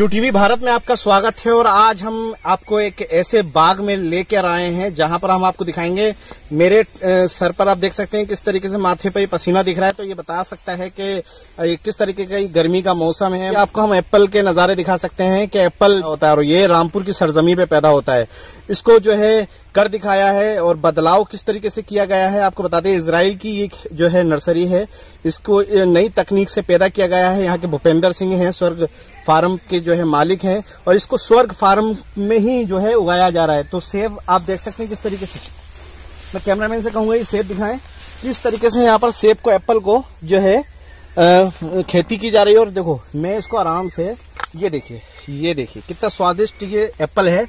Q TV Bharat में आपका स्वागत है और आज हम आपको एक ऐसे बाग में लेकर आए हैं, जहाँ पर हम आपको दिखाएँगे। मेरे सर पर आप देख सकते हैं किस तरीके से माथे पर पसीना दिख रहा है तो ये बता सकता है कि किस तरीके का गर्मी का मौसम है। आपको हम एप्पल के नज़ारे दिखा सकते हैं कि एप्पल होता है और ये रामपुर की सरजमी पे पैदा होता है। इसको जो है कर दिखाया है और बदलाव किस तरीके से किया गया है आपको बता दें इसराइल की एक जो है नर्सरी है इसको नई तकनीक से पैदा किया गया है। यहाँ के भूपेंद्र सिंह हैं स्वर्ग फार्म के जो है मालिक हैं और इसको स्वर्ग फार्म में ही जो है उगाया जा रहा है। तो सेब आप देख सकते हैं किस तरीके से। मैं कैमरामैन से कहूँगा ये सेब दिखाएँ। किस तरीके से यहाँ पर सेब को एप्पल को जो है आ, खेती की जा रही है। और देखो मैं इसको आराम से ये देखिए ये देखिए कितना स्वादिष्ट ये एप्पल है।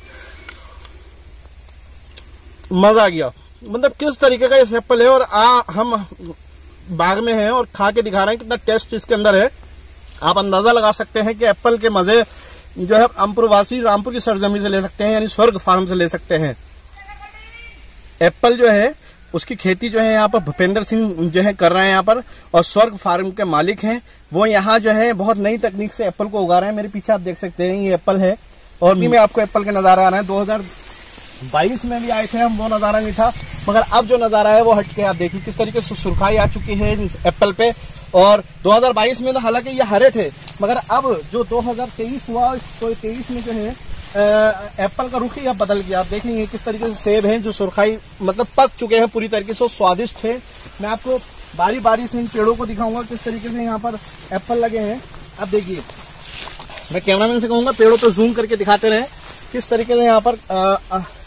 मज़ा आ गया। मतलब किस तरीके का ये एप्पल है और आ, हम बाग में हैं और खा के दिखा रहे हैं कितना टेस्ट इसके अंदर है। आप अंदाज़ा लगा सकते हैं कि एप्पल के मज़े जो है अमपुरवासी रामपुर की सरजमी से ले सकते हैं यानी स्वर्ग फार्म से ले सकते हैं। एप्पल जो है, उसकी खेती जो है यहाँ पर भूपेंद्र सिंह जो है कर रहे हैं यहाँ पर और स्वर्ग फार्म के मालिक हैं। वो यहाँ जो है बहुत नई तकनीक से एप्पल को उगा रहे हैं। मेरे पीछे आप देख सकते हैं, ये एप्पल है। और भी मैं आपको एप्पल के नज़ारा आ रहे हैं। दो बाईस में भी आए थे हम, वो नज़ारा नहीं था। मगर अब जो नज़ारा है, वो हटके आप देखिए, किस तरीके से सुरखाई आ चुकी है एप्पल पे। और 2022 में तो हालाँकि ये हरे थे, मगर अब जो 2023 हुआ तो तेईस में जो है एप्पल का रुख ही अब बदल गया। आप देखेंगे किस तरीके से सेब हैं जो सुरखाई मतलब पक चुके हैं पूरी तरीके से स्वादिष्ट है मैं आपको बारी बारी से इन पेड़ों को दिखाऊँगा किस तरीके से यहाँ पर एप्पल लगे हैं। अब देखिए, मैं कैमरामैन से कहूँगा, पेड़ों पर जूम करके दिखाते रहे। किस तरीके से यहाँ पर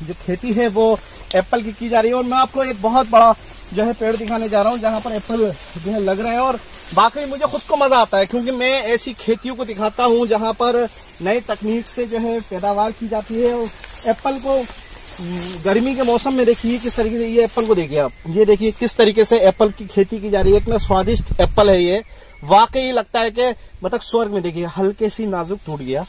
जो खेती है वो एप्पल की की जा रही है। और मैं आपको एक बहुत बड़ा जो है पेड़ दिखाने जा रहा हूँ, जहाँ पर एप्पल जो है लग रहे हैं। और बाकी मुझे खुद को मज़ा आता है, क्योंकि मैं ऐसी खेतियों को दिखाता हूँ जहाँ पर नई तकनीक से जो है पैदावार की जाती है। और एप्पल को गर्मी के मौसम में देखिए किस तरीके से ये एप्पल को देखिए आप। ये देखिए किस तरीके से एप्पल की खेती की जा रही है। इतना स्वादिष्ट एप्पल है ये। वाकई लगता है कि मतलब स्वर्ग में देखिए, हल्के सी नाजुक टूट गया।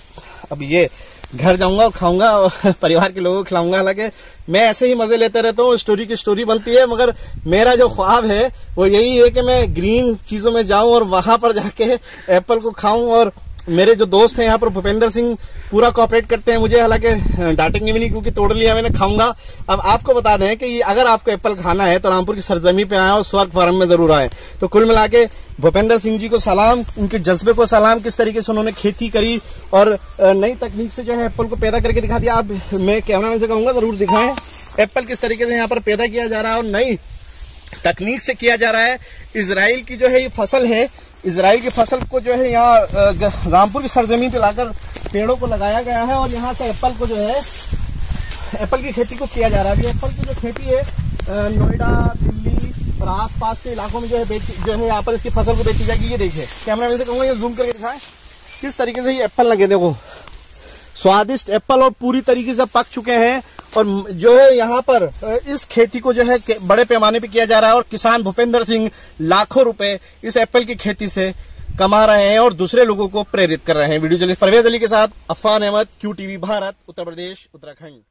अब ये घर जाऊँगा और खाऊँगा और परिवार के लोगों को खिलाऊँगा। हालाँकि मैं ऐसे ही मज़े लेते रहता हूँ स्टोरी की स्टोरी बनती है, मगर मेरा जो ख्वाब है, वो यही है कि मैं ग्रीन चीज़ों में जाऊँ और वहाँ पर जाके एप्पल को खाऊं और मेरे जो दोस्त हैं यहाँ पर, भूपेंद्र सिंह पूरा कॉपरेट करते हैं मुझे, हालाँकि डांटेंगे भी नहीं क्योंकि तोड़ लिया मैंने, खाऊँगा। अब आपको बता दें कि अगर आपको एप्पल खाना है तो रामपुर की सरजमी पे आए और स्वर्ग फार्म में ज़रूर आए। तो कुल मिला के भूपेंद्र सिंह जी को सलाम, उनके जज्बे को सलाम, किस तरीके से उन्होंने खेती करी और नई तकनीक से जो है एप्पल को पैदा करके दिखा दिया। आप, मैं कैमरा मैन से कहूँगा, ज़रूर दिखाएँ। एप्पल किस तरीके से यहाँ पर पैदा किया जा रहा है और नई तकनीक से किया जा रहा है। इसराइल की जो है ये फ़सल है, इसराइल की फ़सल को जो है यहाँ रामपुर की सरजमीन पे लाकर पेड़ों को लगाया गया है और यहाँ से एप्पल को जो है, एप्पल की खेती को किया जा रहा है। एप्पल की जो खेती है नोएडा, दिल्ली और आसपास के इलाकों में जो है बेची, जो है यहाँ पर इसकी फ़सल को बेची जाएगी। ये देखिए, कैमरा मैन से कहूँगा, ये जूम करके दिखाएँ। किस तरीके से ये एप्पल लगे, देखो। स्वादिष्ट एप्पल और पूरी तरीके से पक चुके हैं। और जो है यहाँ पर इस खेती को जो है बड़े पैमाने पे किया जा रहा है और किसान भूपेंद्र सिंह लाखों रुपए इस एप्पल की खेती से कमा रहे हैं और दूसरे लोगों को प्रेरित कर रहे हैं। वीडियो जर्नलिस्ट परवेज अली के साथ अफान अहमद, क्यू टीवी, भारत, उत्तर प्रदेश, उत्तराखंड।